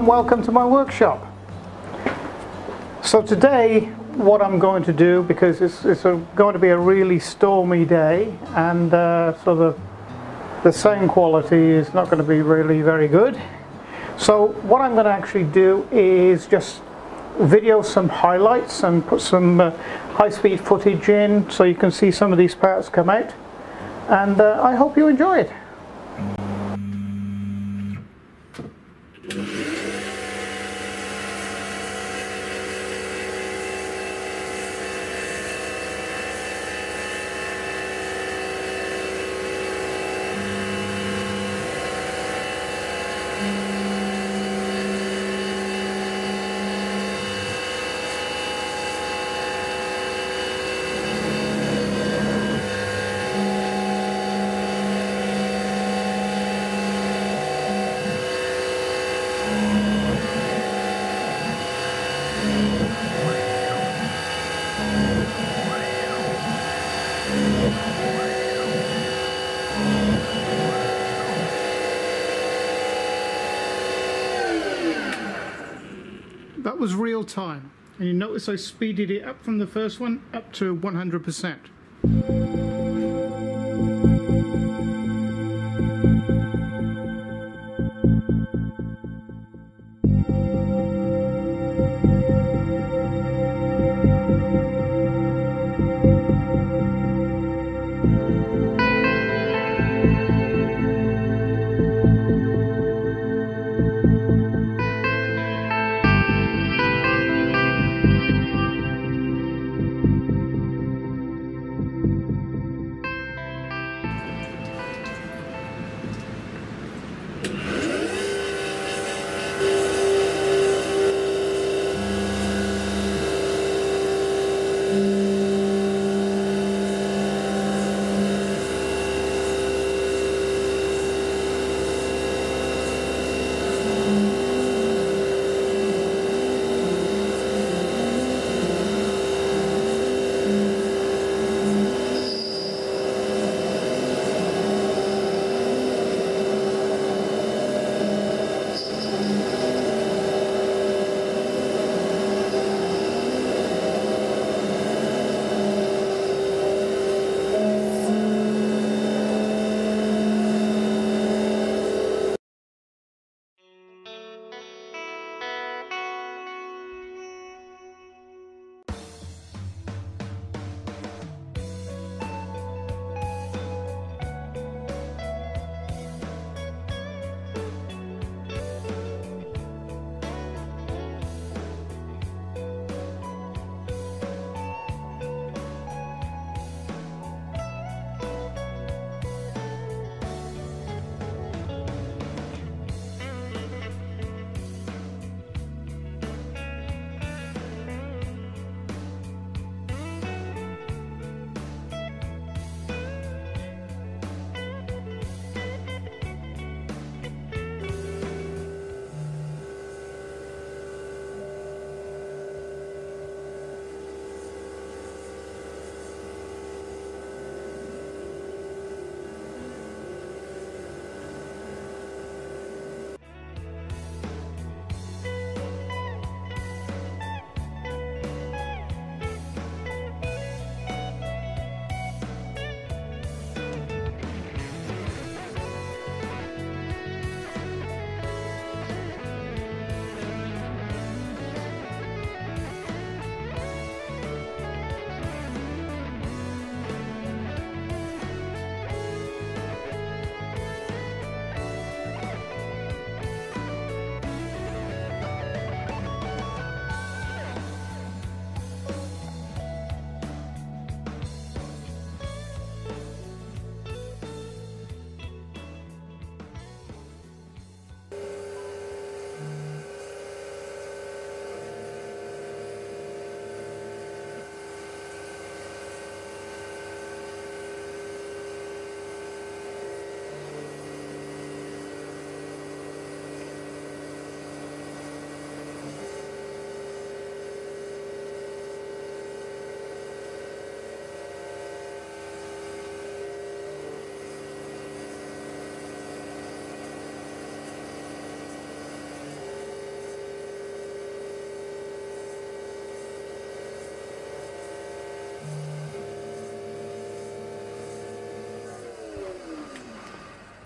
and welcome to my workshop. So today what I'm going to do, because it's, it's a, going to be a really stormy day and uh, so the, the sound quality is not going to be really very good. So what I'm going to actually do is just video some highlights and put some uh, high-speed footage in so you can see some of these parts come out and uh, I hope you enjoy it. that was real time and you notice I speeded it up from the first one up to 100%.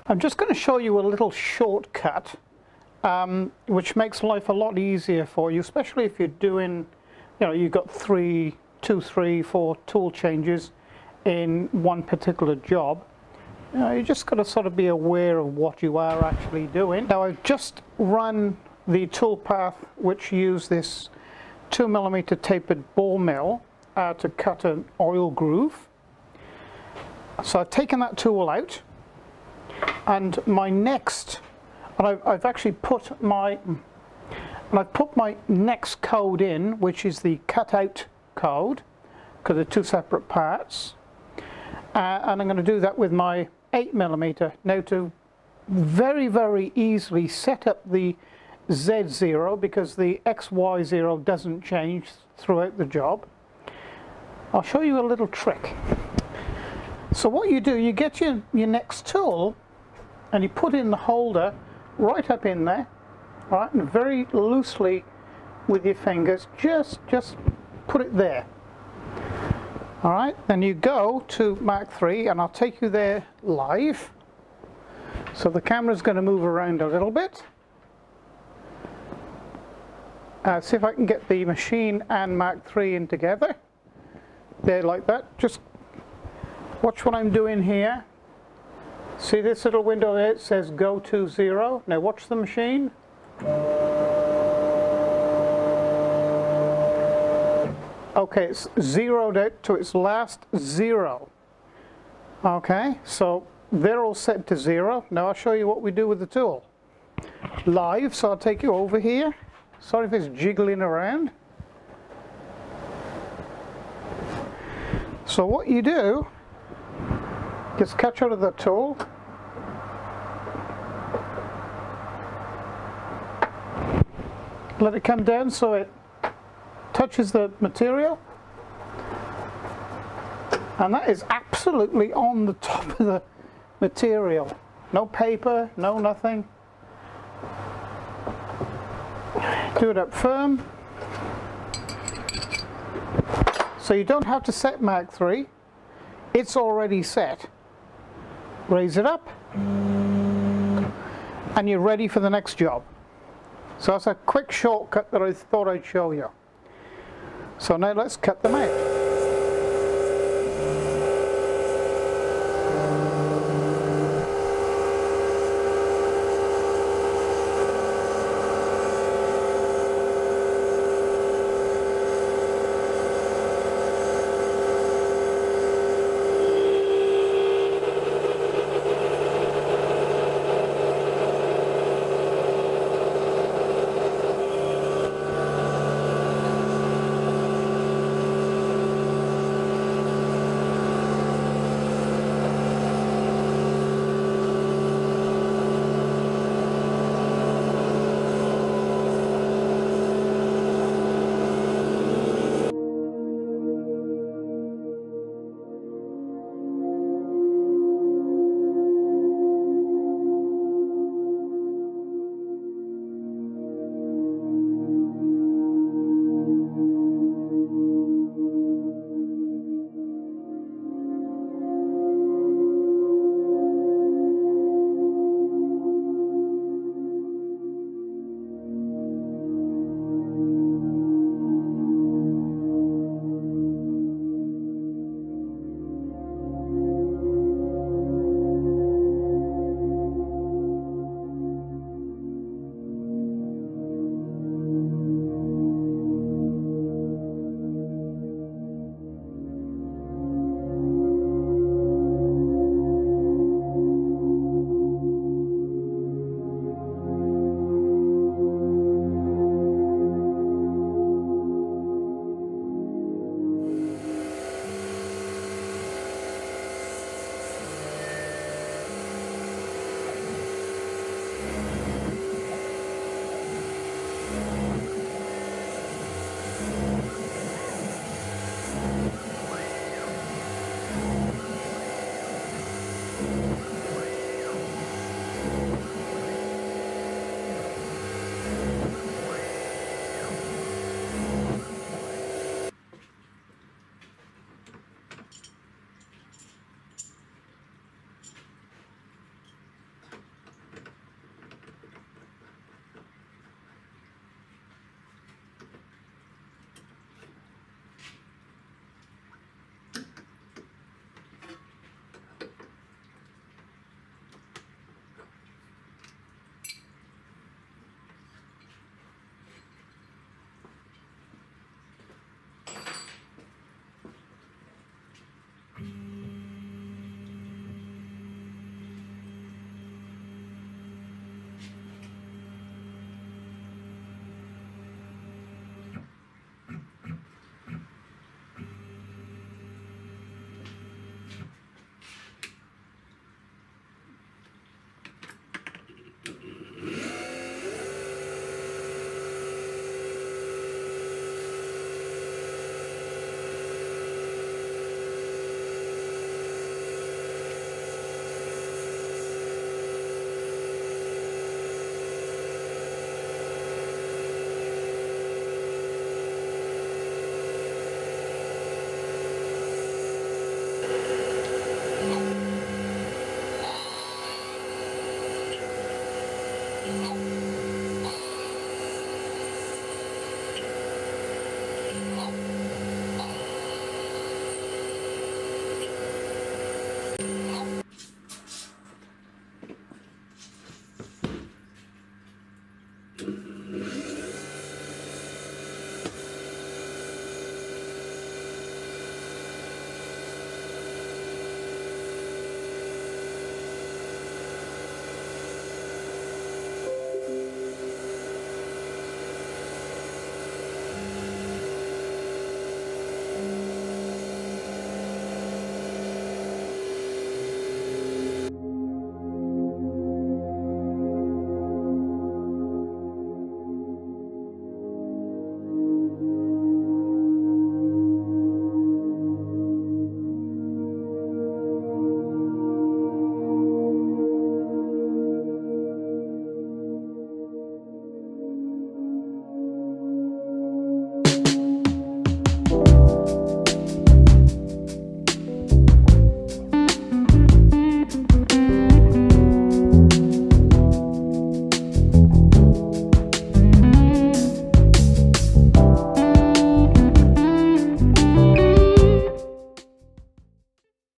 I'm just going to show you a little shortcut um, which makes life a lot easier for you, especially if you're doing, you know, you've got three, two, three, four tool changes in one particular job. You, know, you just got to sort of be aware of what you are actually doing. Now I've just run the toolpath which used this 2 millimeter tapered ball mill uh, to cut an oil groove. So I've taken that tool out and my next and I've, I've actually put my and I've put my next code in which is the cutout code because they're two separate parts. Uh, and I'm going to do that with my 8 millimeter. Now to very very easily set up the Z0 because the XY0 doesn't change throughout the job I'll show you a little trick. So what you do you get your, your next tool and you put in the holder right up in there right and very loosely with your fingers just just put it there. All right then you go to Mach 3 and I'll take you there live. So the camera's going to move around a little bit. Uh, see if I can get the machine and Mach 3 in together. There like that. Just watch what I'm doing here See this little window there, it says go to zero. Now watch the machine. Okay, it's zeroed out to its last zero. Okay, so they're all set to zero. Now I'll show you what we do with the tool. Live, so I'll take you over here. Sorry if it's jiggling around. So what you do just catch out of the tool. Let it come down so it touches the material. And that is absolutely on the top of the material. No paper no nothing. Do it up firm. So you don't have to set Mach 3 it's already set raise it up and you're ready for the next job. So that's a quick shortcut that I thought I'd show you. So now let's cut them out.